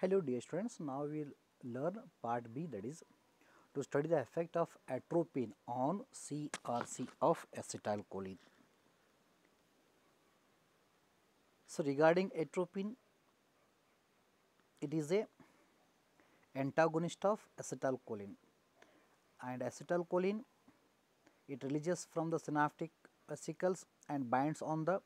Hello dear students, now we will learn part B that is to study the effect of atropine on CRC of acetylcholine. So regarding atropine, it is a antagonist of acetylcholine and acetylcholine it releases from the synaptic vesicles and binds on the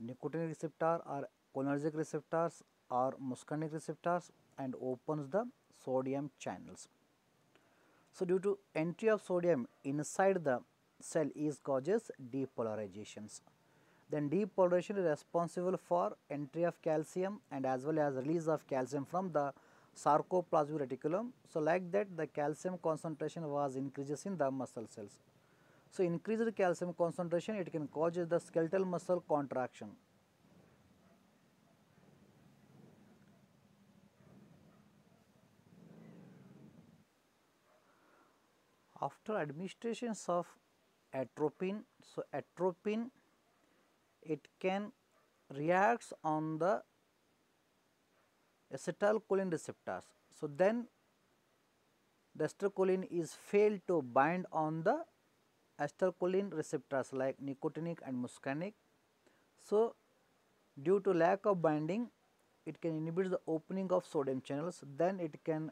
nicotinic receptor or cholinergic receptors or muscarinic receptors and opens the sodium channels. So, due to entry of sodium inside the cell is causes depolarizations. Then depolarization is responsible for entry of calcium and as well as release of calcium from the sarcoplasmic reticulum. So, like that the calcium concentration was increases in the muscle cells. So, increased calcium concentration it can cause the skeletal muscle contraction. After administrations of atropine, so atropine it can reacts on the acetylcholine receptors. So, then the acetylcholine is failed to bind on the acetylcholine receptors like nicotinic and muscarinic. So, due to lack of binding it can inhibit the opening of sodium channels then it can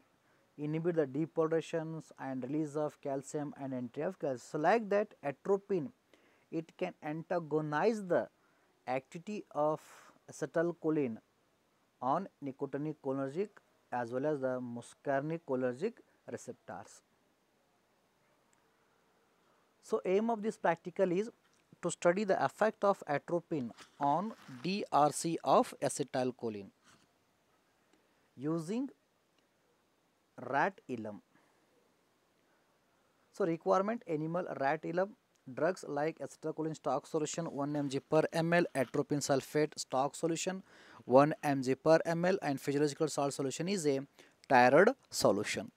inhibit the depolarizations and release of calcium and entry of calcium. So, like that atropine it can antagonize the activity of acetylcholine on nicotinic cholinergic as well as the muscarinic cholinergic receptors. So, aim of this practical is to study the effect of atropine on DRC of acetylcholine using rat ileum. So, requirement animal rat ileum drugs like acetylcholine stock solution 1 mg per ml, atropine sulfate stock solution 1 mg per ml and physiological salt solution is a Tyrode solution.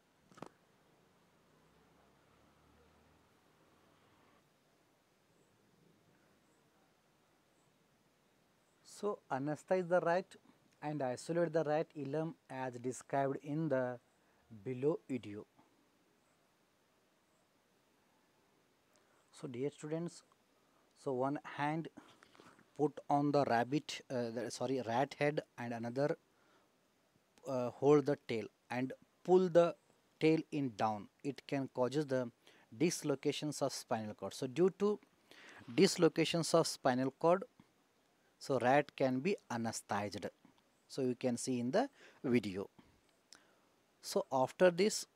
So, anesthetize the rat and isolate the rat ileum as described in the below video. So, dear students, so one hand put on the rabbit uh, the, sorry rat head and another uh, hold the tail and pull the tail in down it can causes the dislocations of spinal cord. So, due to dislocations of spinal cord so rat can be anesthetized. So, you can see in the video. So, after this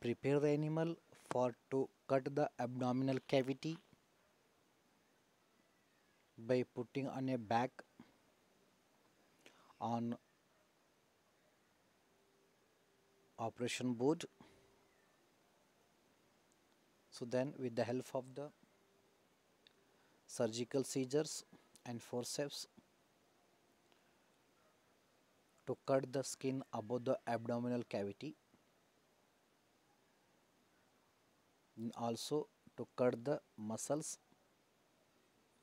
prepare the animal for to cut the abdominal cavity by putting on a back on operation board. So then with the help of the surgical scissors and forceps to cut the skin above the abdominal cavity and also to cut the muscles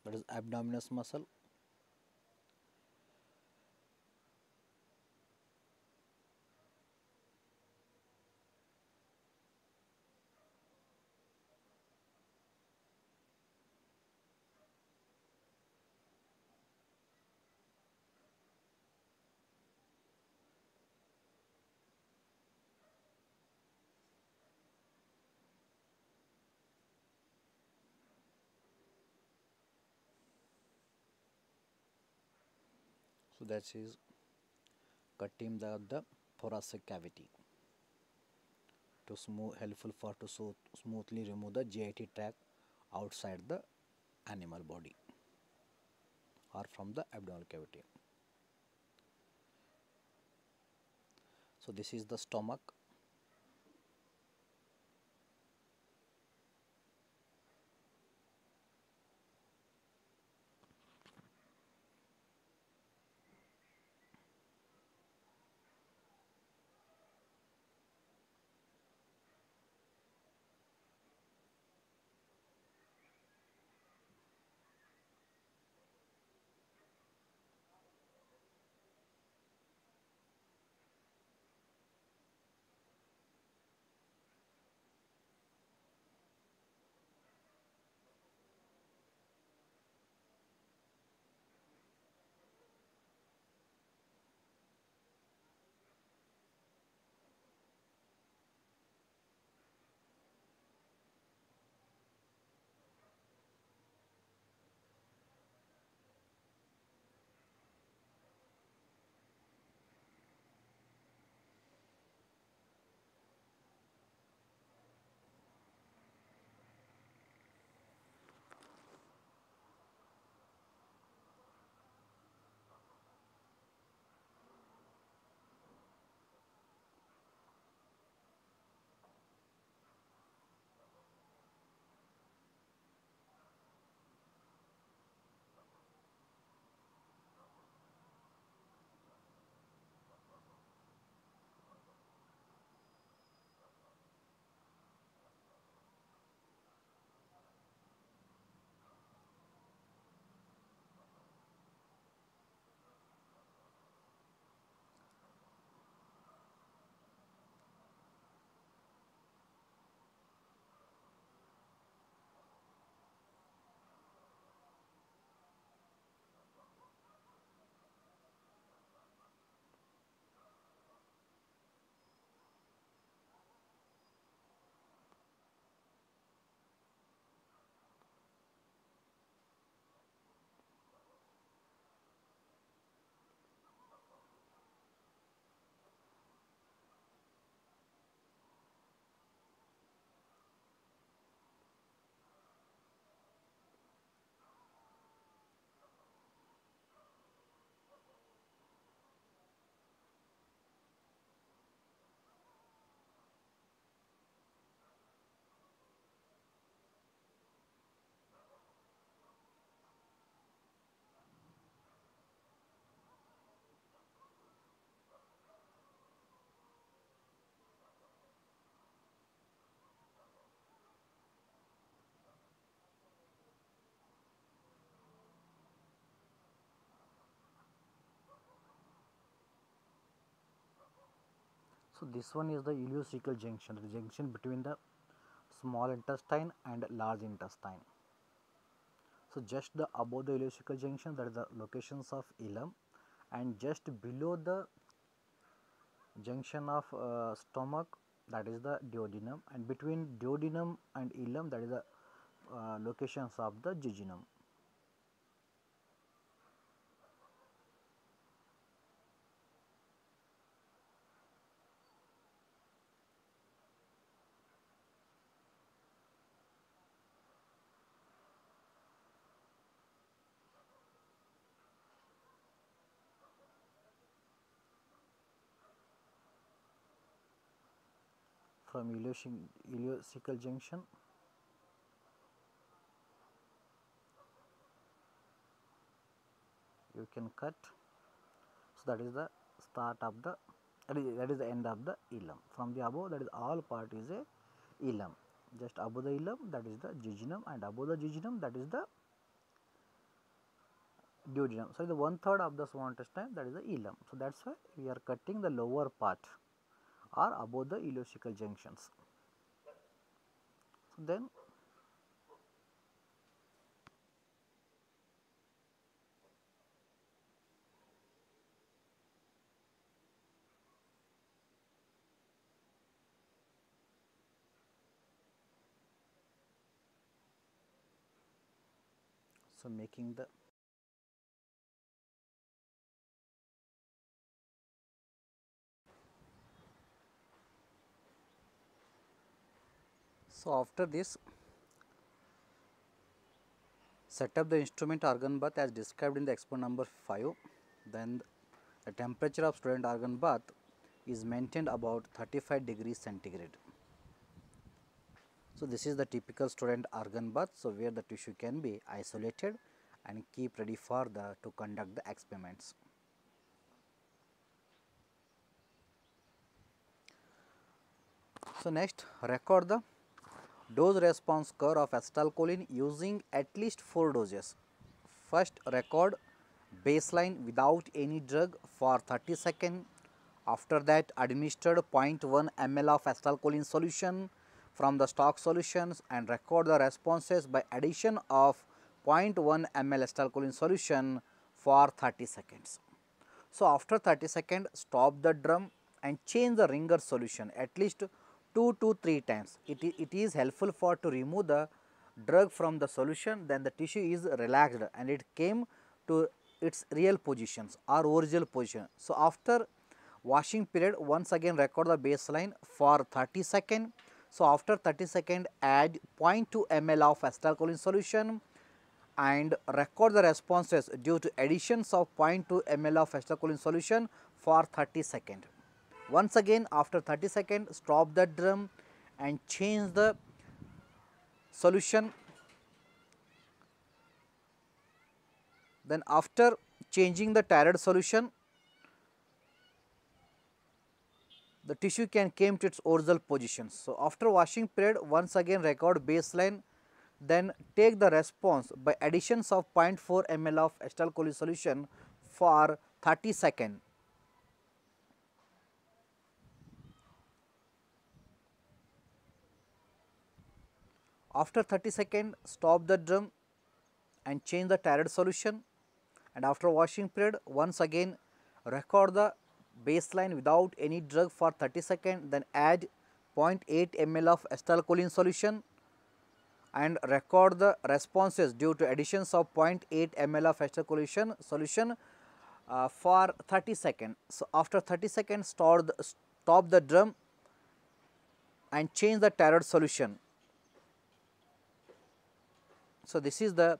that is abdominis muscle so that is cutting the, the thoracic cavity to smooth helpful for to so smoothly remove the GIT tract outside the animal body. or from the abdominal cavity. So, this is the stomach So, this one is the ileocecal junction, the junction between the small intestine and large intestine. So, just the above the ileocecal junction that is the locations of ileum and just below the junction of uh, stomach that is the duodenum and between duodenum and ileum that is the uh, locations of the jejunum. From ileocecal junction? You can cut. So that is the start of the that is, that is the end of the ileum from the above that is all part is a ileum just above the ileum that is the jejunum and above the jejunum that is the duodenum. So the one third of the small intestine that is the ileum so that's why we are cutting the lower part or above the ileocecal junctions. So, then so making the So, after this set up the instrument organ bath as described in the experiment number 5 then the temperature of student organ bath is maintained about 35 degrees centigrade. So, this is the typical student organ bath. So, where the tissue can be isolated and keep ready for the to conduct the experiments. So, next record the dose response curve of acetylcholine using at least 4 doses. First record baseline without any drug for 30 seconds. After that administered 0.1 ml of acetylcholine solution from the stock solutions and record the responses by addition of 0.1 ml acetylcholine solution for 30 seconds. So, after 30 seconds stop the drum and change the ringer solution at least 2 to 3 times. It, it is helpful for to remove the drug from the solution then the tissue is relaxed and it came to its real positions or original position. So, after washing period once again record the baseline for 30 second. So, after 30 second add 0.2 ml of acetylcholine solution and record the responses due to additions of 0.2 ml of acetylcholine solution for 30 second. Once again after 30 second stop the drum and change the solution. Then after changing the Tyrode solution the tissue can came to its original position. So, after washing period once again record baseline then take the response by additions of 0.4 ml of acetylcholine solution for 30 second. After 30 second stop the drum and change the Tyrode solution and after washing period once again record the baseline without any drug for 30 second then add 0.8 ml of acetylcholine solution and record the responses due to additions of 0.8 ml of acetylcholine solution uh, for 30 second. So, after 30 seconds stop the, stop the drum and change the Tyrode solution. So, this is the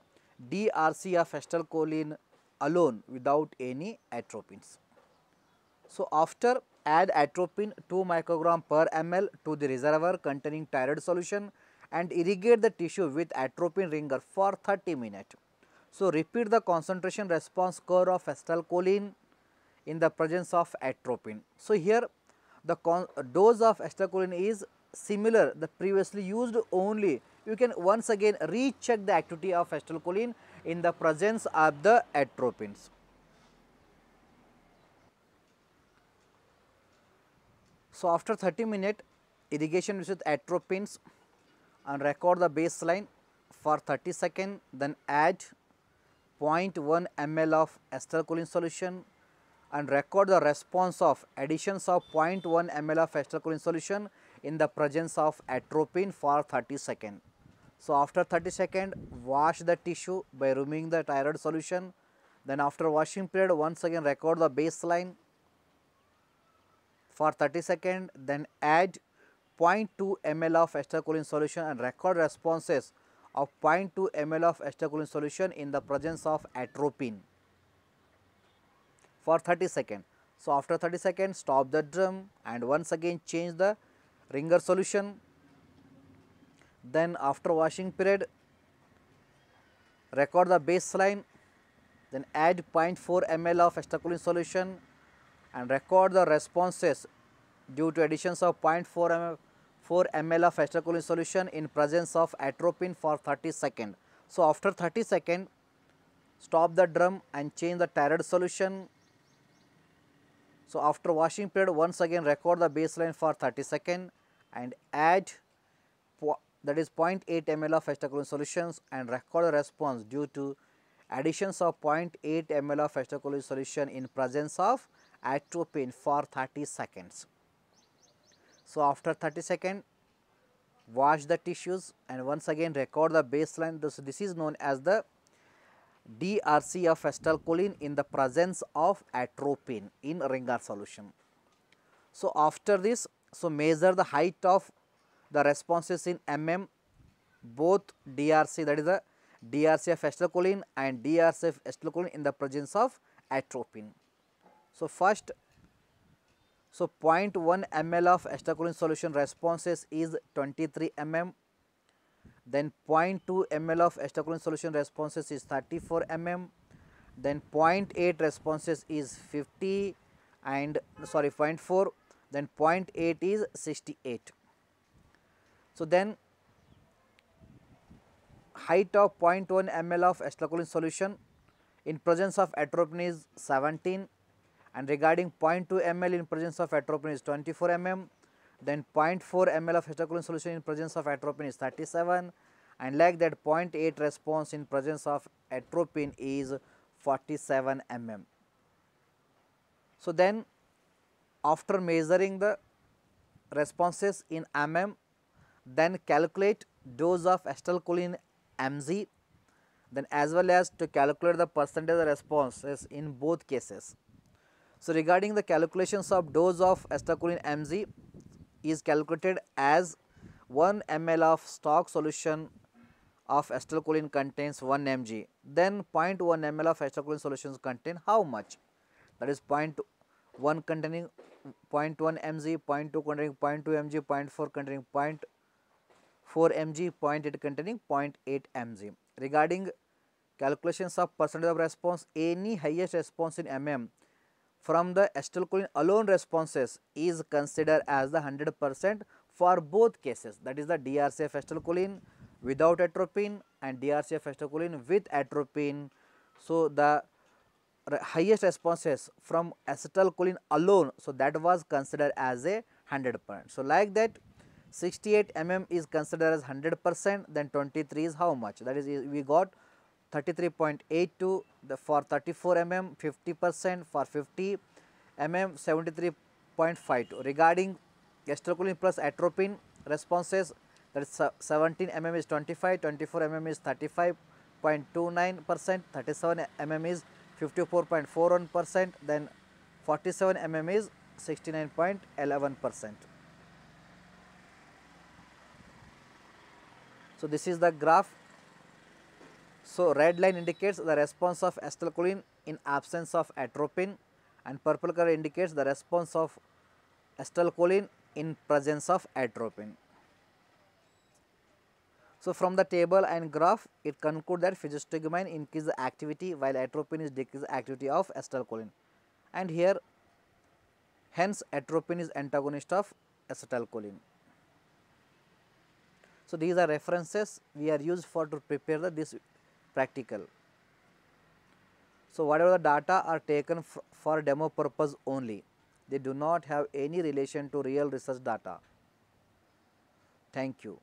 DRC of acetylcholine alone without any atropines. So, after add atropine 2 microgram per ml to the reservoir containing Tyrode solution and irrigate the tissue with atropine ringer for 30 minutes. So, repeat the concentration response curve of acetylcholine in the presence of atropine. So, here the dose of acetylcholine is similar the previously used only you can once again recheck the activity of acetylcholine in the presence of the atropines. So, after 30 minute irrigation with atropines and record the baseline for 30 second then add 0.1 ml of acetylcholine solution and record the response of additions of 0.1 ml of acetylcholine solution in the presence of atropine for 30 second. So, after 30 second wash the tissue by removing the Tyrode solution then after washing period once again record the baseline for 30 second then add 0.2 ml of acetylcholine solution and record responses of 0.2 ml of acetylcholine solution in the presence of atropine for 30 second. So, after 30 seconds stop the drum and once again change the ringer solution. Then after washing period record the baseline then add 0.4 ml of acetylcholine solution and record the responses due to additions of 0.4 ml 4 ml of acetylcholine solution in presence of atropine for 30 second. So, after 30 second stop the drum and change the Tyrode solution. So, after washing period once again record the baseline for 30 second and add that is 0.8 ml of acetylcholine solutions and record the response due to additions of 0.8 ml of acetylcholine solution in presence of atropine for 30 seconds. So, after 30 second wash the tissues and once again record the baseline. This, this is known as the DRC of acetylcholine in the presence of atropine in Ringer solution. So, after this, so measure the height of the responses in mm both DRC that is the DRC of acetylcholine and DRC of acetylcholine in the presence of atropine. So, first so 0.1 ml of acetylcholine solution responses is 23 mm then 0.2 ml of acetylcholine solution responses is 34 mm then 0.8 responses is 50 and sorry 0.4 then 0.8 is 68 so then height of 0.1 ml of acetylcholine solution in presence of atropine is 17 and regarding 0.2 ml in presence of atropine is 24 mm then 0.4 ml of acetylcholine solution in presence of atropine is 37 and like that 0.8 response in presence of atropine is 47 mm. So, then after measuring the responses in mm then calculate dose of acetylcholine mg then as well as to calculate the percentage responses in both cases. So, regarding the calculations of dose of acetylcholine mg is calculated as 1 ml of stock solution of acetylcholine contains 1 mg, then 0.1 ml of acetylcholine solutions contain how much? That is 0.1 containing 0.1 mg, 0.2 containing 0.2 mg, 0.4 containing 0.4 mg, 0.8 containing 0.8 mg. Regarding calculations of percentage of response, any highest response in mm from the acetylcholine alone responses is considered as the 100 percent for both cases that is the DRC of acetylcholine without atropine and DRC of acetylcholine with atropine. So, the highest responses from acetylcholine alone. So, that was considered as a 100 percent. So, like that 68 mm is considered as 100 percent then 23 is how much that is we got 33.82 the for 34 mm 50 percent for 50 mm 73.52 regarding acetylcholine plus atropine responses that is 17 mm is 25, 24 mm is 35.29 percent, 37 mm is 54.41 percent, then 47 mm is 69.11 percent. So, this is the graph. So, red line indicates the response of acetylcholine in absence of atropine and purple color indicates the response of acetylcholine in presence of atropine. So, from the table and graph it conclude that physostigmine increase the activity while atropine is decrease the activity of acetylcholine and here hence atropine is antagonist of acetylcholine. So, these are references we are used for to prepare the this practical. So, whatever the data are taken for demo purpose only, they do not have any relation to real research data. Thank you.